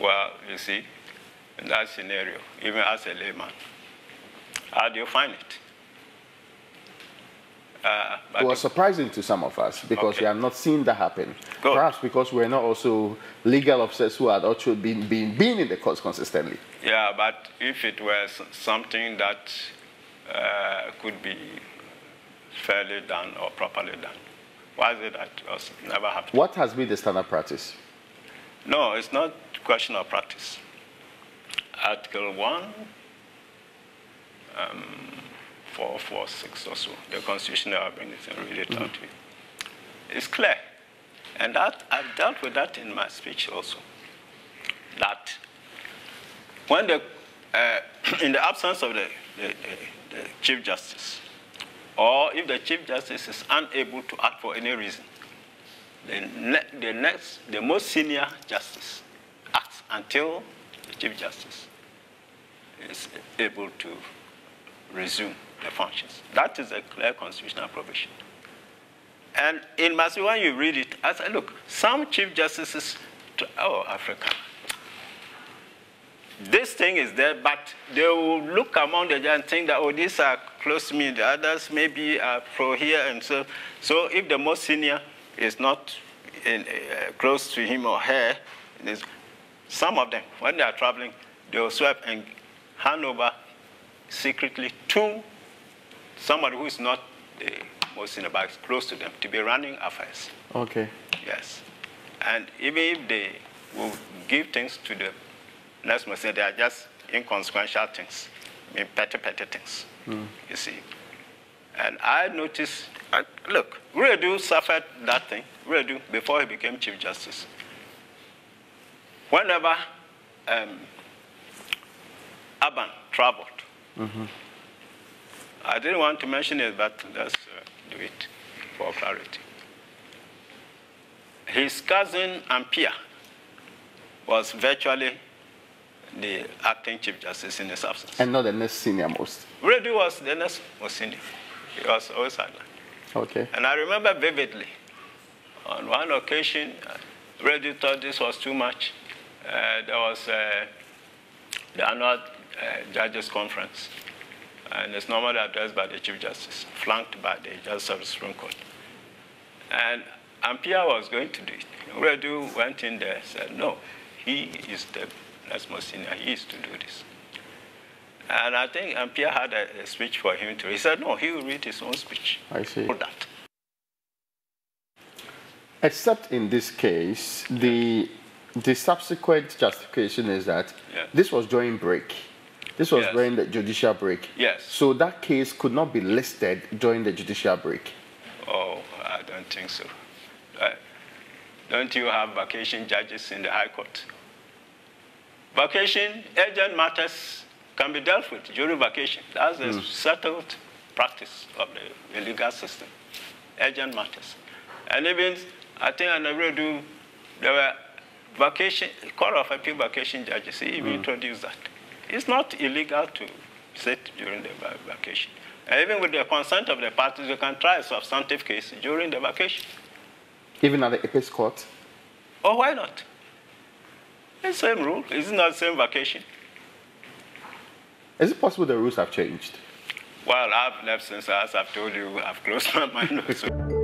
Well, you see, in that scenario, even as a layman, how do you find it? Uh, it was surprising to some of us because okay. we have not seen that happen. Good. Perhaps because we're not also legal officers who had also been, been, been in the courts consistently. Yeah, but if it was something that uh, could be fairly done or properly done, why is it that it was never happened? What has been the standard practice? No, it's not a question of practice. Article 1, um, 446 or so, the Constitution I've been read it out to you. It's clear. And that, I've dealt with that in my speech also. That when the, uh, in the absence of the, the, the, the Chief Justice, or if the Chief Justice is unable to act for any reason, the, ne the next, the most senior justice acts until the Chief Justice is able to resume the functions. That is a clear constitutional provision. And in Massey, when you read it, I said, look, some chief justices, to, oh, Africa, this thing is there, but they will look among the and think that, oh, these are close to me, the others maybe are pro here, and so. So if the most senior is not in, uh, close to him or her, some of them, when they are traveling, they will swap and hand over secretly to somebody who is not the most in the back, close to them, to be running affairs. Okay. Yes. And even if they will give things to the next person, they are just inconsequential things, petty, petty things, mm. you see. And I noticed, uh, look, Redu suffered that thing, Redu, before he became Chief Justice. Whenever um, Abban traveled, mm -hmm. I didn't want to mention it, but let's uh, do it for clarity. His cousin Ampiah was virtually the acting chief justice in his absence. And not the next senior most. Redu was the next most senior. He was always at Okay. And I remember vividly, on one occasion, uh, Redu thought this was too much. Uh, there was uh, the annual uh, judges conference and it's normally addressed by the Chief Justice, flanked by the Justice of the Supreme Court. And Ampiah was going to do it. Redu went in there and said, no, he is the next most senior, he is to do this. And I think Pierre had a, a, speech for him too. He said, no, he will read his own speech. I see. For that. Except in this case, the, the subsequent justification is that yeah. this was during break. This was yes. during the judicial break. Yes. So that case could not be listed during the judicial break. Oh, I don't think so. Uh, don't you have vacation judges in the High Court? Vacation, urgent matters can be dealt with during vacation. That's a mm. settled practice of the legal system. Urgent matters. And even, I think I never do, there were vacation, Court of Appeal vacation judges, he mm. introduced that. It's not illegal to sit during the vacation. And even with the consent of the parties, you can try a substantive case during the vacation. Even at the apex court? Oh, why not? It's the same rule. It's not the same vacation. Is it possible the rules have changed? Well, I've left since, as I've told you, I've closed my mind.